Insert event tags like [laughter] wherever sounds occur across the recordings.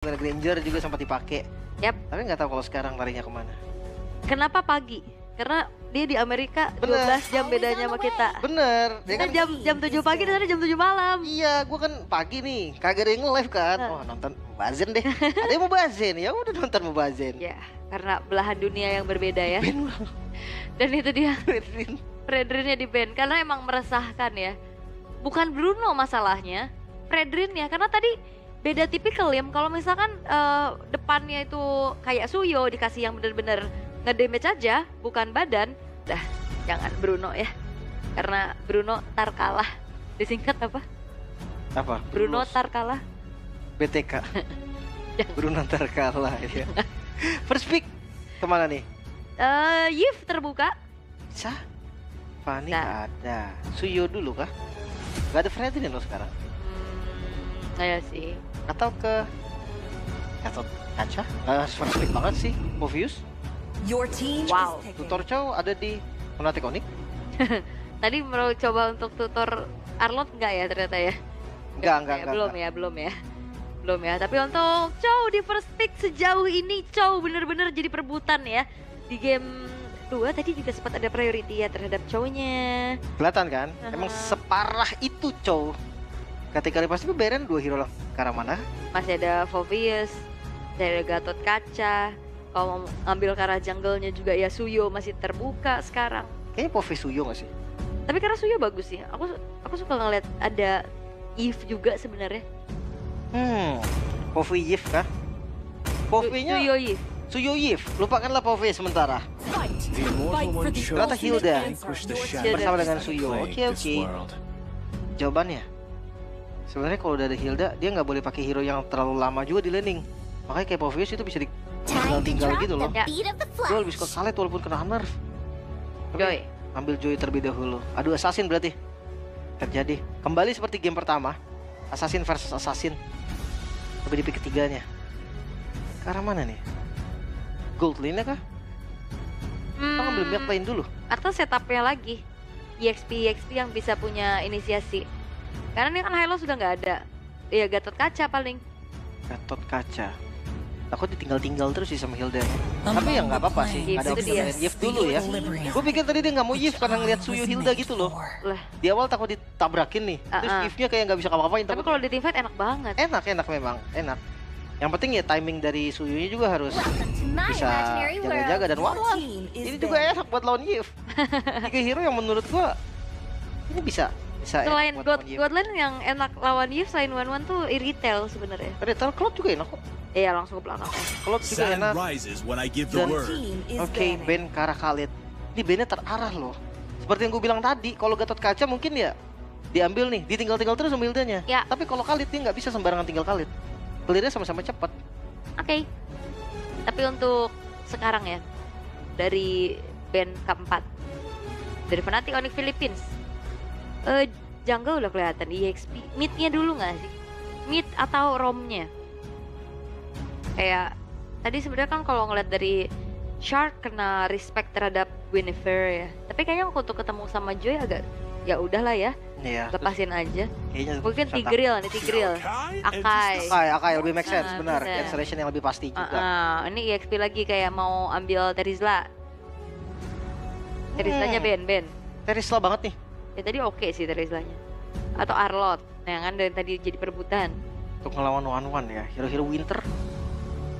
Granger juga sempat dipakai. Yap. Tapi nggak tahu kalau sekarang larinya ke mana. Kenapa pagi? Karena dia di Amerika Bener. 12 jam bedanya sama kita. Bener. Dia kan jam jam 7 pagi dan sana jam 7 malam. Iya, gua kan pagi nih, kagak ada yang nge-live kan. Hah. Oh, nonton Mubazen deh. ada yang Mubazen, ya udah nonton Mubazen. Ya, karena belahan dunia yang berbeda ya. Ben Dan itu dia [laughs] Redrin. Fredrinnya di band karena emang meresahkan ya. Bukan Bruno masalahnya, Fredrin ya karena tadi beda tipikal ya. Kalau misalkan eh, depannya itu kayak Suyo dikasih yang bener-bener ngedamage aja, bukan badan. Dah, jangan Bruno ya. Karena Bruno tar kalah. Disingkat apa? Apa? Bruno tar kalah. BTK. [laughs] Bruno ntar kalah ya. First pick ke mana nih? Eh, Yif terbuka. Bisa? Fanny Nah. ada. Suyo dulu kah? Gak ada Fredrin loh sekarang. Hmm, ya sih. Atau ke atau kaca? Nggak harus first pick banget sih. Movius? Your team Wow. Tutor Chow ada di Lunatic Onyx? [laughs] Tadi mau coba untuk tutor Arlot enggak ya ternyata ya? Enggak, enggak, Ya, enggak. belum enggak. ya, belum ya. Belum ya. Tapi untuk Chow di first pick sejauh ini Chow bener-bener jadi perebutan ya. Di game 2 tadi juga sempat ada priority ya terhadap Chow-nya. Kelihatan kan? Emang Aha. separah itu Chow. Ketika pasti Beren dua hero lah. Ke arah mana? Masih ada Fovius, ada Gatot Kaca. Kalau mau ngambil ke arah jungle-nya juga ya Suyo masih terbuka sekarang. Kayaknya Pove Suyo gak sih? Tapi karena Suyo bagus sih. Aku aku suka ngeliat ada Eve juga sebenarnya. Hmm. Pove Yif kah? Pove-nya Suyo Eve. Suyo Yif. Lupakanlah Pove sementara. Ultimate Hilda. team Bersama dengan. Suyo. Oke, oke. Jawabannya sebenarnya kalau udah ada Hilda dia nggak boleh pakai hero yang terlalu lama juga di laning. Makanya kayak Povius itu bisa ditinggal-tinggal gitu loh. Ya. beat of the gue lebih suka Khaled walaupun kena nerf. Tapi Joy. ambil Joy terlebih dahulu. Adu assassin berarti. Terjadi. Kembali seperti game pertama. Assassin versus assassin. Tapi di pick ketiganya. Ke arah mana nih? Gold lane kah? Atau ngambil mid lane dulu? Atau setupnya lagi. EXP EXP yang bisa punya inisiasi karena ini kan Halo sudah nggak ada. Ya Gatot Kaca paling. Gatot kaca. Aku ditinggal-tinggal terus sih sama Hilda. Tapi ya nggak apa-apa sih. Itu Ada opsi main Yif dulu ya. Gue pikir tadi dia nggak mau Yif karena ngeliat Suyo Hilda gitu loh. lah. Di awal takut ditabrakin nih. Terus Ah-ah. Yifnya kayak nggak bisa ngapa-ngapain tapi kalau di teamfight enak banget. Enak, enak memang, enak. Yang penting ya timing dari Suyonya juga harus bisa jaga-jaga dan team is Ini juga enak buat lawan Yif. [laughs] Tiga hero yang menurut gua Ini bisa bisa enak selain God. Godland yang enak lawan Yves selain One One tuh Iritel sebenarnya Tel Cloud juga enak kok iya langsung ke belakang. Cloud juga enak Dan- Oke, banning. Ben ke arah Khalid. Ini bandnya terarah loh. Seperti yang gue bilang tadi, kalau Gatot Kaca mungkin ya diambil nih, ditinggal-tinggal terus sama Hildanya. Ya. Tapi kalau Khalid dia nggak bisa sembarangan tinggal Khalid. Clearnya sama-sama cepat. oke tapi untuk sekarang ya dari band keempat dari Fnatic Onyx Philippines eh jungle udah kelihatan EXP midnya dulu nggak sih mid atau romnya kayak tadi sebenarnya kan kalau ngeliat dari Shark kena respect terhadap Guinevere ya tapi kayaknya untuk ketemu sama Joy agak ya udahlah ya Iya. lepasin aja Kayaknya mungkin. Tigril nih Tigril Akai, Akai Akai, lebih make sense, benar. bisa. Acceleration yang lebih pasti juga. ah, ini EXP lagi kayak mau ambil Terizla Terizlanya Hmm. Ben Ben Terisla banget nih. Ya tadi oke sih Terizlanya atau Arlot nah kan dari tadi jadi perebutan Untuk ngelawan One One ya. Hero-hero Winter.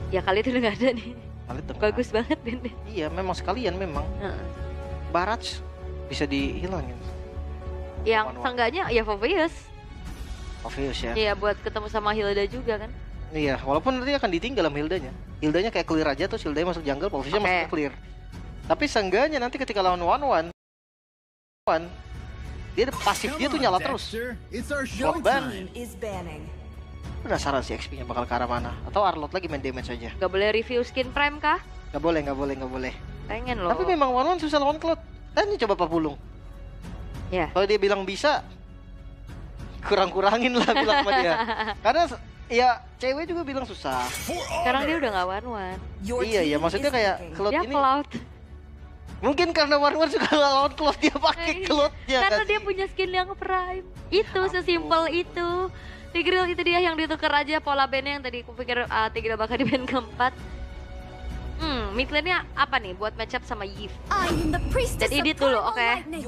ya kali itu udah nggak ada nih Khalid dengan- bagus banget Ben Iya, memang sekalian memang. Heeh. Barats bisa dihilangin. yang seenggaknya ya Foveus Obvious ya. ya buat ketemu sama Hilda juga kan Iya, walaupun nanti akan ditinggal sama Hildanya. Hildanya kayak clear aja terus Hildanya masuk jungle, posisinya Oke. masuk clear. Tapi seenggaknya nanti ketika lawan one one, one dia pasif dia tuh nyala terus. Your Ban. team is banning. Penasaran sih XP-nya bakal ke arah mana? Atau Arlot lagi main damage aja? nggak boleh review skin prime kah Gak boleh, gak boleh, gak boleh. pengen loh Tapi memang one one susah lawan Cloud. Eh, ini coba Papulung. Ya. Kalau dia bilang bisa, kurang-kurangin lah bilang sama dia. [laughs] Karena ya cewek juga bilang susah. sekarang dia udah nggak one one Your iya, iya maksudnya kayak. Cloud dia ini cloud mungkin karena one suka lawan Cloud dia pakai Eh, Cloudnya karena kan dia punya skin yang prime itu ampun. sesimpel itu Tigreal itu dia yang ditukar aja pola bandnya yang tadi aku pikir uh, Tigreal bakal di band keempat. Hmm, mid lane-nya apa nih buat sama Yves? I'm the priestess Dan of edit dulu, oke. Edit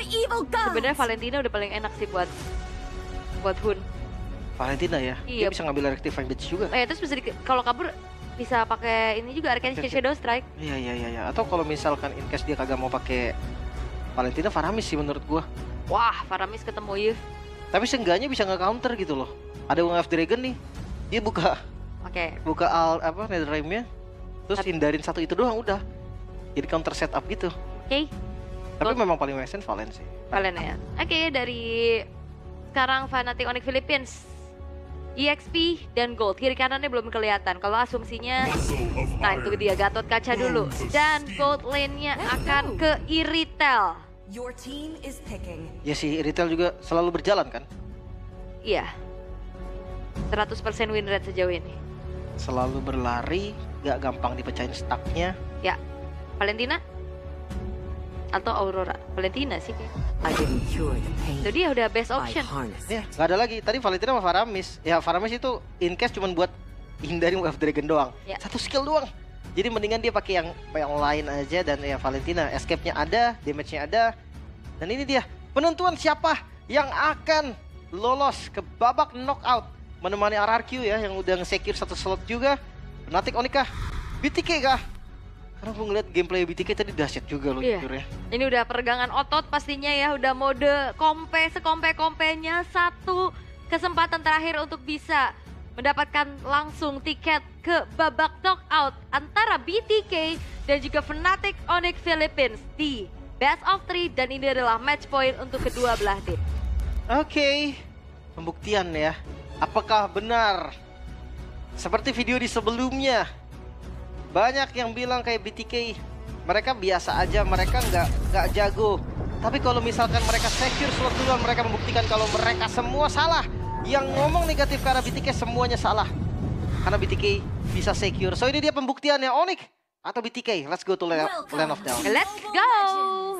evil gods. Sebenarnya Valentina udah paling enak sih buat buat Hun. Valentina ya. Iya. Dia bisa ngambil Rectifying Blitz juga. Eh terus bisa di, kalau kabur bisa pakai ini juga Arcane. Shadow Strike. Iya iya iya iya. Atau kalau misalkan in case dia kagak mau pakai Valentina Faramis sih menurut gua. Wah, Faramis ketemu Yves. Tapi seenggaknya bisa nge-counter gitu loh. Ada Wing of Dragon nih. Dia buka Oke. buka al apa Netherrealm-nya. Terus hindarin satu itu doang udah. Jadi counter setup gitu. Oke, Tapi Gua- memang paling make sense Valen sih. Valen ya. Oke, dari sekarang Fnatic Onyx Philippines. EXP dan Gold kiri kanannya belum kelihatan. Kalau asumsinya, nah itu dia Gatot kaca dulu dan Gold lane-nya akan ke Iritel. Your team is picking. Ya si retail juga selalu berjalan kan. Iya, 100% win rate sejauh ini. Selalu berlari, gak gampang dipecahin stacknya. Ya, Valentina atau Aurora? Valentina sih kayak. I didn't cure the pain. Itu dia udah best option. Ya, nggak ada lagi. Tadi Valentina sama Faramis. Ya Faramis itu in case cuman buat hindarin Wave Dragon doang. Ya. Satu skill doang. Jadi mendingan dia pakai yang yang lain aja dan ya Valentina escape-nya ada, damage-nya ada. Dan ini dia penentuan siapa yang akan lolos ke babak knockout menemani RRQ ya yang udah nge-secure satu slot juga. Fnatic Onika, BTK kah? Karena gue ngeliat gameplay BTK tadi dahsyat juga loh Iya. jujur ya. Ini udah peregangan otot pastinya ya, udah mode kompe sekompe-kompenya satu kesempatan terakhir untuk bisa mendapatkan langsung tiket ke babak knockout antara BTK dan juga Fnatic Onyx Philippines di Best of Three dan ini adalah match point untuk kedua belah tim. Oke, pembuktian ya. Apakah benar seperti video di sebelumnya? Banyak yang bilang kayak BTK, mereka biasa aja, mereka nggak nggak jago. Tapi kalau misalkan mereka secure slot duluan, mereka membuktikan kalau mereka semua salah. Yang ngomong negatif arah BTK semuanya salah. Karena BTK bisa secure. So ini dia pembuktiannya Onyx atau BTK. Let's go to Land, Land of Down. Let's go!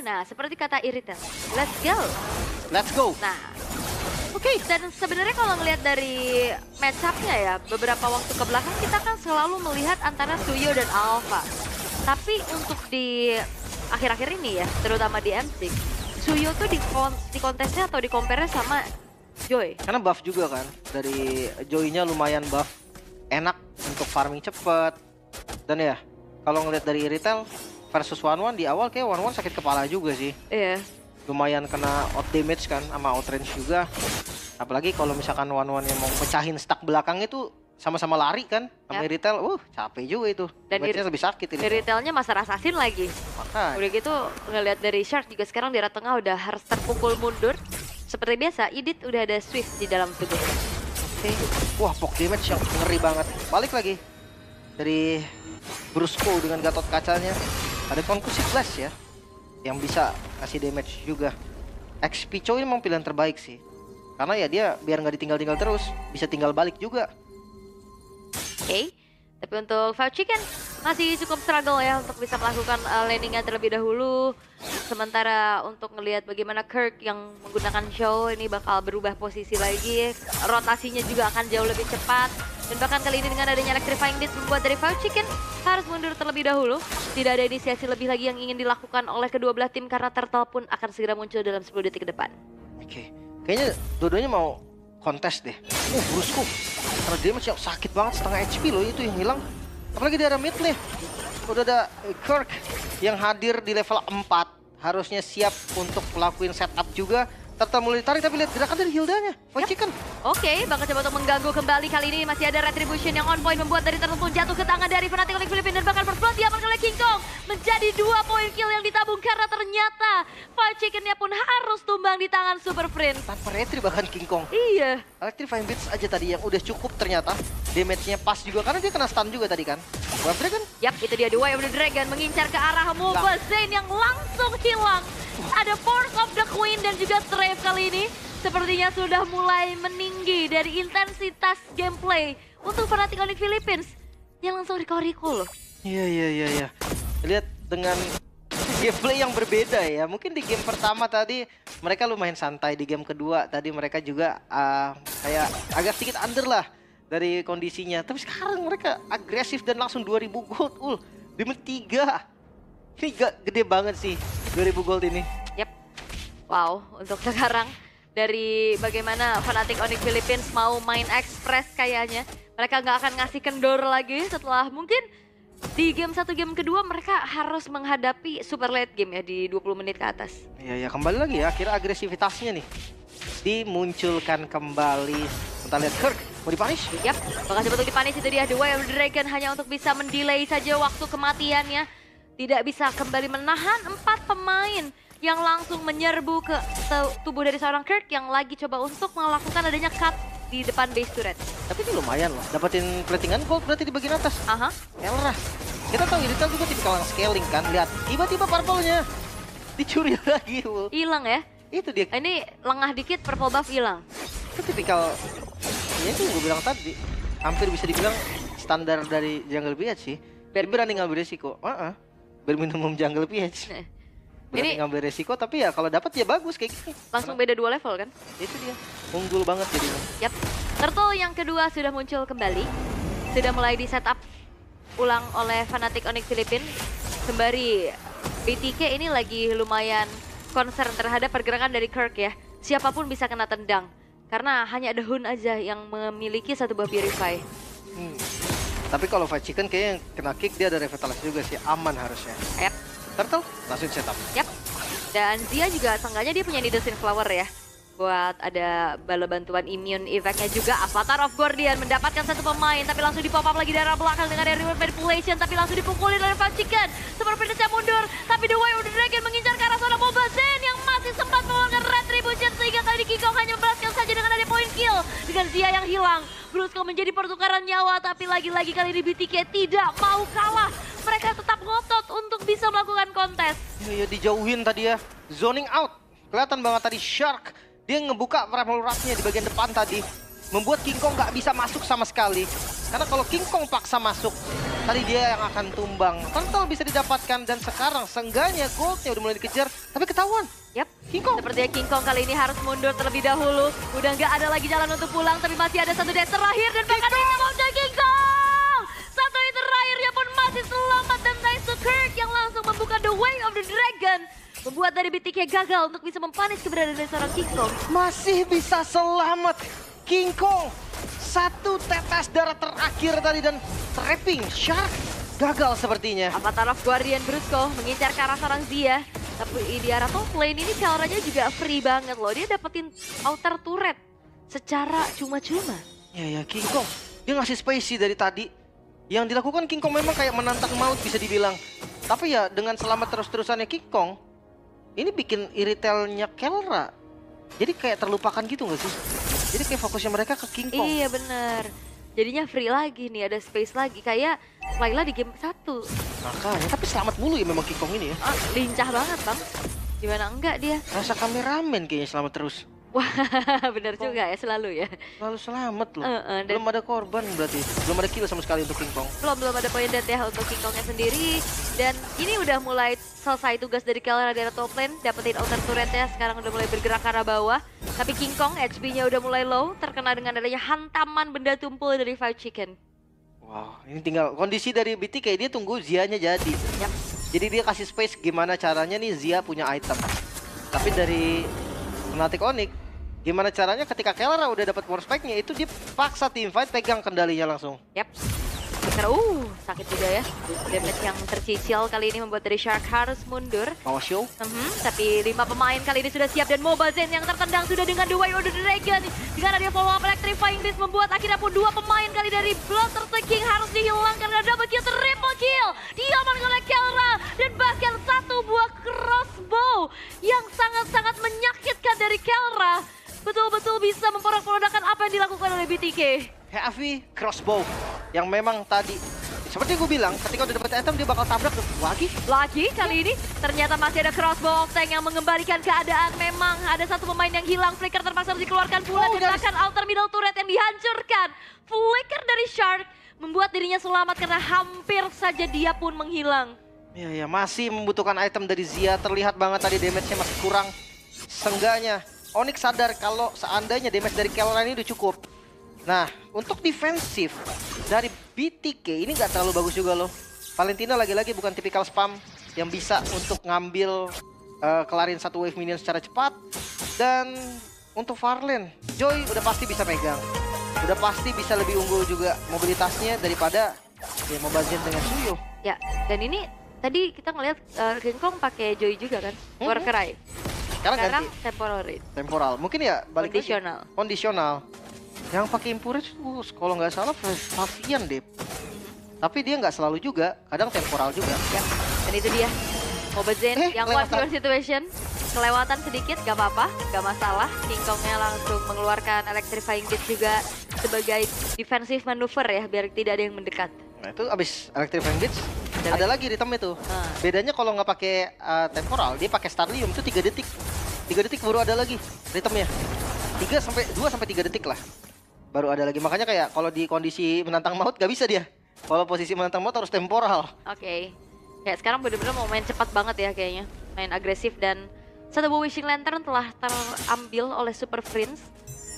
Nah, seperti kata Iritel, let's go! Let's go. Nah, oke. Dan sebenarnya kalau ngelihat dari match up-nya ya, beberapa waktu ke belakang kita kan selalu melihat antara Suyo dan Alpha. Tapi untuk di akhir-akhir ini ya, terutama di M6, Suyo tuh di, kon di kontesnya atau di compare sama Joy. Karena buff juga kan dari Joy-nya lumayan buff, enak untuk farming cepet. Dan ya kalau ngeliat dari retail versus One One di awal kayak One One sakit kepala juga sih. Iya. Lumayan kena out damage kan sama outrange juga. Apalagi kalau misalkan One One yang mau pecahin stack belakang itu sama-sama lari kan sama Yap. retail, uh capek juga itu. Dan Damage-nya lebih sakit ini. retailnya Master Assassin lagi. Makanya. Udah gitu ngelihat dari Shark juga sekarang di arah tengah udah harus terpukul mundur. Seperti biasa, Idit udah ada Swift di dalam tubuh. Oke. Wah, pok damage yang ngeri banget. Balik lagi dari Brusco dengan Gatot kacanya. Ada Conclusive Blast ya. Yang bisa kasih damage juga. XP Cho ini memang pilihan terbaik sih. Karena ya dia biar nggak ditinggal-tinggal terus, bisa tinggal balik juga. Oke. Tapi untuk Foul Chicken masih cukup struggle ya untuk bisa melakukan uh, landingnya terlebih dahulu. Sementara untuk ngelihat bagaimana Kirk yang menggunakan show ini bakal berubah posisi lagi. Rotasinya juga akan jauh lebih cepat. Dan bahkan kali ini dengan adanya Electrifying Blitz membuat dari Foul Chicken harus mundur terlebih dahulu. Tidak ada inisiasi lebih lagi yang ingin dilakukan oleh kedua belah tim karena turtle pun akan segera muncul dalam 10 detik ke depan. Oke. Kayaknya dua-duanya mau kontes deh. Uh, Brusco. Karena damage yang sakit banget setengah HP loh itu yang hilang. Apalagi di arah mid nih. Udah ada Kirk yang hadir di level 4. Harusnya siap untuk pelakuin setup juga. Turtle mulai ditarik tapi lihat gerakan dari Hildanya. Fight Chicken. Oke, bakal coba untuk mengganggu kembali kali ini masih ada Retribution yang on point membuat dari pun jatuh ke tangan dari Fnatic oleh Filipina dan bahkan first blood diamankan oleh King Kong menjadi dua poin kill yang ditabung karena ternyata Fight Chickennya pun harus tumbang di tangan Super Prince. Tanpa retri bahkan King Kong. Iya, Electrifying Blitz aja tadi yang udah cukup ternyata. Damage-nya pas juga karena dia kena stun juga tadi kan. Web Dragon. yap itu dia of the Dragon mengincar ke arah Mobile Zane yang langsung hilang. Ada Force of the Queen dan juga Strafe kali ini sepertinya sudah mulai meninggi dari intensitas gameplay untuk Fnatic Onyx Philippines yang langsung recall-recall loh. Iya iya iya iya. Lihat dengan gameplay yang berbeda ya. Mungkin di game pertama tadi mereka lumayan santai, di game kedua tadi mereka juga ah, kayak agak sedikit under lah dari kondisinya. Tapi sekarang mereka agresif dan langsung 2000 gold. Ul, di menit 3. Ini gak gede banget sih 2000 gold ini. Yap. Wow, untuk sekarang dari bagaimana fanatik Onyx Philippines mau main express kayaknya. Mereka nggak akan ngasih kendor lagi setelah mungkin di game satu game kedua mereka harus menghadapi super late game ya di 20 menit ke atas. Iya ya kembali lagi ya akhirnya agresivitasnya nih dimunculkan kembali. Kita lihat Kirk mau dipunish. Yap, bakal betul dipanis itu dia The Way of the Dragon hanya untuk bisa mendelay saja waktu kematiannya. Tidak bisa kembali menahan empat pemain yang langsung menyerbu ke tubuh dari seorang Kirk yang lagi coba untuk melakukan adanya cut di depan base turret. Tapi ini lumayan loh, dapetin platingan gold berarti di bagian atas. Aha, Elra. Kita tahu Irital juga tipikal yang scaling kan. Lihat, tiba-tiba purple-nya dicuri [laughs] lagi. Hilang ya. Itu dia. Ini lengah dikit purple buff hilang. Itu tipikal ya itu gue bilang tadi. Hampir bisa dibilang standar dari jungle PH sih. Dia berani ngambil resiko. Heeh. Berminimum jungle PH. Berani Ini- ngambil resiko tapi ya kalau dapat ya bagus kayak gini. Langsung beda dua level kan? Itu dia. Unggul banget jadinya. Yap. Turtle yang kedua sudah muncul kembali. Sudah mulai di setup ulang oleh fanatik Onyx Philippines. Sembari BTK ini lagi lumayan concern terhadap pergerakan dari Kirk ya. Siapa pun bisa kena tendang. Karena hanya ada Hun aja yang memiliki satu buah Purify. Hmm. Tapi kalau Fight Chicken kayaknya yang kena kick dia ada revitalize juga sih. Aman harusnya. Yap. Turtle langsung setup. Yap. Dan Zia juga seenggaknya dia punya Nidosin Flower ya. Buat ada bala bantuan immune effect-nya juga. Avatar of Guardian mendapatkan satu pemain. Tapi langsung di pop up lagi dari arah belakang dengan dari manipulation. Tapi langsung dipukulin oleh Van Chicken. Super Penisnya mundur. Tapi The Way of the Dragon mengincar ke arah seorang Mobile Zen yang masih sempat mengeluarkan Retribution. Sehingga tadi Kikong hanya membalaskan saja dengan ada point kill. Dengan Zia yang hilang. Brusco menjadi pertukaran nyawa. Tapi lagi-lagi kali ini BTK tidak mau kalah. Mereka tetap ngotot untuk bisa melakukan kontes. Iya, ya, dijauhin tadi ya. Zoning out. Kelihatan banget tadi Shark. Dia ngebuka Primal Wrath-nya di bagian depan tadi. Membuat King Kong nggak bisa masuk sama sekali. Karena kalau King Kong paksa masuk, tadi dia yang akan tumbang. Turtle bisa didapatkan dan sekarang seenggaknya goldnya udah mulai dikejar. Tapi ketahuan. Yap, King Kong. sepertinya King Kong kali ini harus mundur terlebih dahulu. Udah nggak ada lagi jalan untuk pulang, tapi masih ada satu death terakhir dan bahkan ini mau dari King Kong. Satu hit terakhirnya pun masih selamat dan nice to Kirk yang langsung membuka the way of the dragon. Membuat dari BTK gagal untuk bisa mempanis keberadaan dari seorang King Kong. Masih bisa selamat. King Kong. Satu tetes darah terakhir tadi dan trapping. Shark gagal sepertinya. Avatar of Guardian Brusco mengincar ke arah seorang Zia. Tapi di arah top lane ini Kalranya juga free banget loh. Dia dapetin outer turret secara cuma-cuma. Ya ya King Kong. Dia ngasih spacey dari tadi. Yang dilakukan King Kong memang kayak menantang maut bisa dibilang. Tapi ya dengan selamat terus-terusannya King Kong, ini bikin iritelnya Kelra. Jadi kayak terlupakan gitu gak sih? Jadi kayak fokusnya mereka ke King Kong. Iya bener. Jadinya free lagi nih, ada space lagi. Kayak Layla di game 1. Makanya, tapi selamat mulu ya memang King Kong ini ya. Ah, lincah banget bang. Gimana enggak dia? Rasa kameramen kayaknya selamat terus. Wah [laughs] bener juga ya selalu ya. Selalu selamat loh. Eh, eh, dan- Belum ada korban berarti. Belum ada kill sama sekali untuk King Kong. Belum belum ada poin death ya untuk King Kongnya sendiri. Dan ini udah mulai selesai tugas dari Kelra dari top lane. Dapetin outer turret ya. Sekarang udah mulai bergerak ke arah bawah. Tapi King Kong HP-nya udah mulai low. Terkena dengan adanya hantaman benda tumpul dari Five Chicken. Wow, ini tinggal kondisi dari BT kayak dia tunggu Zia-nya jadi. Yap. Jadi dia kasih space gimana caranya nih Zia punya item. Tapi dari Fnatic Onyx, gimana caranya ketika Kelra udah dapat power spike-nya itu dia paksa teamfight pegang kendalinya langsung. Yap. Karena uh sakit juga ya. Damage yang tercicil kali ini membuat dari Shark harus mundur. Mau show? Mhm, tapi lima pemain kali ini sudah siap dan Mobile Zen yang tertendang sudah dengan The Way of the Dragon. Dengan adanya follow up Electrifying Beast membuat akhirnya pun dua pemain kali dari Bloodthirst the King harus dihilangkan karena double kill, triple kill. Diamankan oleh Kelra dan bahkan satu buah crossbow yang sangat-sangat menyakitkan dari Kelra. Betul-betul bisa memporak-porandakan apa yang dilakukan oleh BTK. Heavy crossbow yang memang tadi seperti gue bilang ketika udah dapat item dia bakal tabrak lagi. Lagi kali ini ternyata masih ada crossbow Octane yang mengembalikan keadaan. Memang ada satu pemain yang hilang. Flicker terpaksa dikeluarkan pula. Oh, bahkan alter middle turret yang dihancurkan. Flicker dari Shark membuat dirinya selamat karena hampir saja dia pun menghilang. Ya ya masih membutuhkan item dari Zia terlihat banget tadi damage-nya masih kurang. Sengganya Onyx sadar kalau seandainya damage dari Kelran ini udah cukup. Nah, untuk defensif dari BTK ini nggak terlalu bagus juga loh. Valentino lagi-lagi bukan tipikal spam yang bisa untuk ngambil eh, kelarin satu wave minion secara cepat. Dan untuk Farlen, Joy udah pasti bisa pegang. Udah pasti bisa lebih unggul juga mobilitasnya daripada ya, Legends dengan Suyo. Ya, dan ini tadi kita ngeliat uh, King Kong pakai Joy juga kan? Mhm. Warcry. Sekarang, Sekarang ganti temporary. temporal. Mungkin ya balik lagi. Conditional. kondisional yang pakai impurage tuh kalau nggak salah Flavian deh tapi dia nggak selalu juga kadang temporal juga Ya, dan itu dia. Mobile Zen Eh, yang one kelewatan. one situation. Kelewatan sedikit, gak apa-apa, gak masalah. King Kongnya langsung mengeluarkan Electrifying Blade juga sebagai defensive maneuver ya, biar tidak ada yang mendekat. Nah itu abis electrifying beats Ada ada lagi rhythm itu Ah. bedanya kalau nggak pakai uh, temporal dia pakai starlium itu tiga detik tiga detik baru ada lagi rhythmnya 3 sampai 2 sampai 3 detik lah baru ada lagi makanya kayak kalau di kondisi menantang maut gak bisa dia kalau posisi menantang maut harus temporal Oke. Kayak sekarang bener-bener mau main cepat banget ya kayaknya. Main agresif dan satu buah Wishing Lantern telah terambil oleh Super Prince.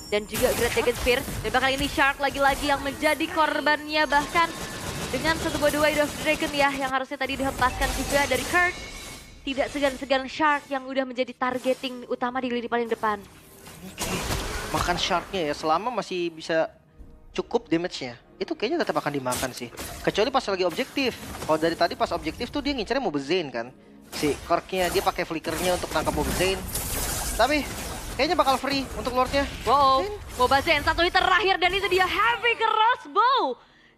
Dan juga Great Dragon Spear. Dan bahkan ini Shark lagi-lagi yang menjadi korbannya bahkan dengan satu buah Wide of Dragon ya yang harusnya tadi dihempaskan juga dari Kurt. Tidak segan-segan Shark yang udah menjadi targeting utama di lini paling depan. makan sharknya ya selama masih bisa cukup damage-nya itu kayaknya tetap akan dimakan sih. Kecuali pas lagi objektif. Kalau dari tadi pas objektif tuh dia ngincernya Mobe Zane kan. Si Korknya dia pakai flickernya untuk nangkap Mobe Zane tapi kayaknya bakal free untuk Lordnya. Wow, Boba Zen satu hit terakhir dan itu dia heavy crossbow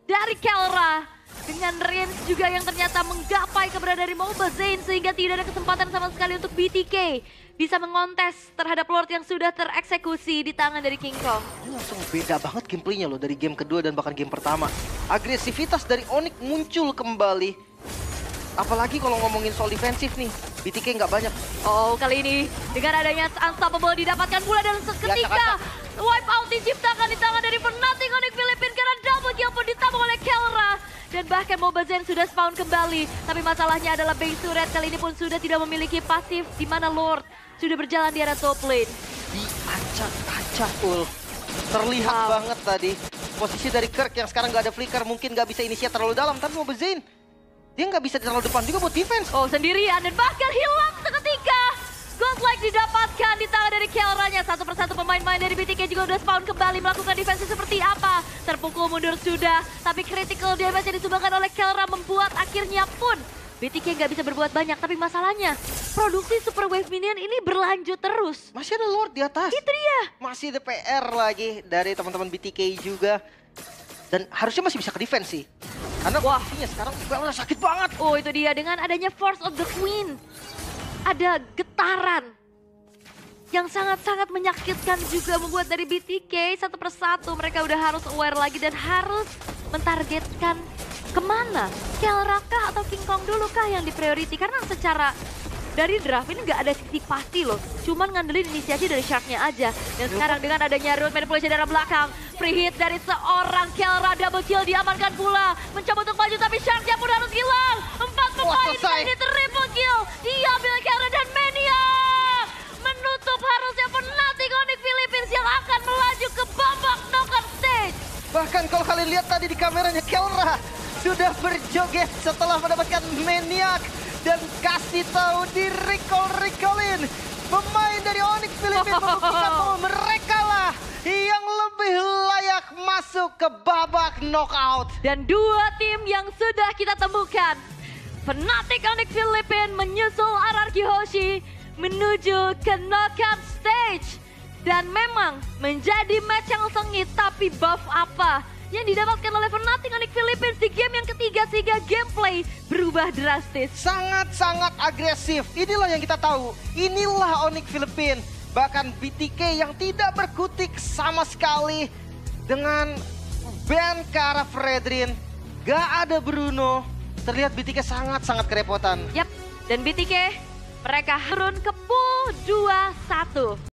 dari Kelra. Dengan range juga yang ternyata menggapai keberadaan dari Moba Zane sehingga tidak ada kesempatan sama sekali untuk BTK bisa mengontes terhadap Lord yang sudah tereksekusi di tangan dari King Kong. ini langsung beda banget gameplaynya loh dari game kedua dan bahkan game pertama. Agresivitas dari Onyx muncul kembali. Apalagi kalau ngomongin soal defensif nih BTK nggak banyak. Oh, kali ini dengan adanya Unstoppable didapatkan pula dan seketika. wipe out diciptakan di Dan bahkan Mobile Zen sudah spawn kembali. Tapi masalahnya adalah Bang Suret kali ini pun sudah tidak memiliki pasif di mana Lord sudah berjalan di area top lane. diacak-acak ul terlihat Wow. banget tadi posisi dari Kirk yang sekarang nggak ada flicker mungkin nggak bisa inisiat terlalu dalam tapi mau Zane dia nggak bisa terlalu depan juga buat defense Oh sendirian dan bahkan hilang seketika. Godlike didapatkan di tangan dari Kelranya. Satu persatu pemain-pemain dari BTK juga udah spawn kembali melakukan defensi seperti apa. Terpukul mundur sudah. Tapi critical damage yang disumbangkan oleh Kelra membuat akhirnya pun BTK nggak bisa berbuat banyak. Tapi masalahnya produksi Super Wave Minion ini berlanjut terus. masih ada Lord di atas Itu dia. masih ada PR lagi dari teman-teman BTK juga dan harusnya masih bisa ke defense sih karena Wah. sekarang udah sakit banget Oh itu dia dengan adanya Force of the Queen. Ada getaran yang sangat-sangat menyakitkan juga membuat dari BTK satu persatu mereka udah harus aware lagi dan harus mentargetkan ke mana? Kelra kah atau King Kong dulu kah yang diprioriti? Karena secara dari draft ini nggak ada titik pasti loh. Cuman ngandelin inisiasi dari Sharknya aja. Dan sekarang dengan adanya root manipulation dari belakang. Free hit dari seorang Kelra double kill diamankan pula. Mencoba untuk maju tapi Sharknya pun harus hilang. Wah, selesai. ini triple kill. Diambil Kelra dan Mania. Menutup harusnya Fnatic Onyx Philippines yang akan melaju ke babak knockout stage. bahkan kalau kalian lihat tadi di kameranya Kelra sudah berjoget setelah mendapatkan maniak dan kasih tahu di recall recallin pemain dari Onyx Filipina membuktikan [laughs] bahwa mereka lah yang lebih layak masuk ke babak knockout. Dan dua tim yang sudah kita temukan. Fnatic Onyx Philippine menyusul RRQ Hoshi menuju ke knockout stage. Dan memang menjadi match yang sengit tapi buff apa yang didapatkan oleh Fnatic Onyx Philippines di game yang ketiga sehingga gameplay berubah drastis. Sangat-sangat agresif. Inilah yang kita tahu. Inilah Onyx Filipin. Bahkan BTK yang tidak berkutik sama sekali dengan ban ke arah Fredrin. Gak ada Bruno. Terlihat BTK sangat-sangat kerepotan. Yap, dan BTK mereka turun ke pool 2-1.